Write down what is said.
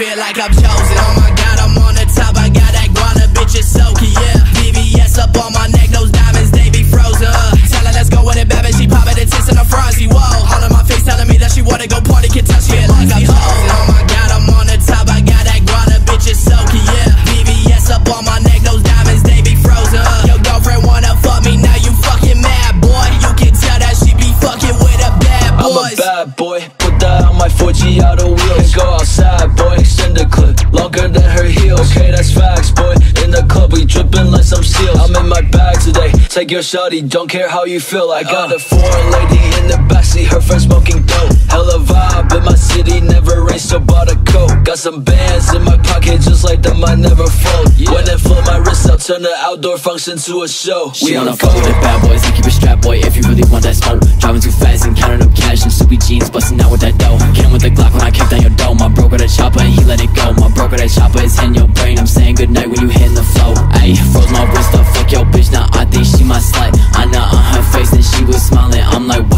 feel like I'm chosen. Oh my god, I'm on the top. I got that guana, bitch, it's soaking, yeah. VVS up on my neck, those diamonds, they be frozen. Uh. Tell her let's go with it, bitch, she poppin' the tits in a frosty. Whoa, all in my face telling me that she wanna go party, can touch me like I'm chosen. Oh my god, I'm on the top. I got that guana, bitch, it's soaking, yeah. VVS up on my neck, those diamonds, they be frozen. Uh. Your girlfriend wanna fuck me, now you fucking mad, boy. You can tell that she be fucking with a bad boy. I'm a bad boy, put that on my 4G out of wheels. Go outside, take your shawty, don't care how you feel. I got uh. a foreign lady in the backseat, her friend smoking dope. Hella vibe in my city, never rain, so bought a coat. Got some bands in my pocket, just like them, I never fold. When it flip my wrist, I'll turn the outdoor function to a show. She wanna fuck with the bad boys and keep it strapped, boy. If you really want that smoke, driving too fast and counting up cash and soupy jeans, busting out with that dough. I'm like,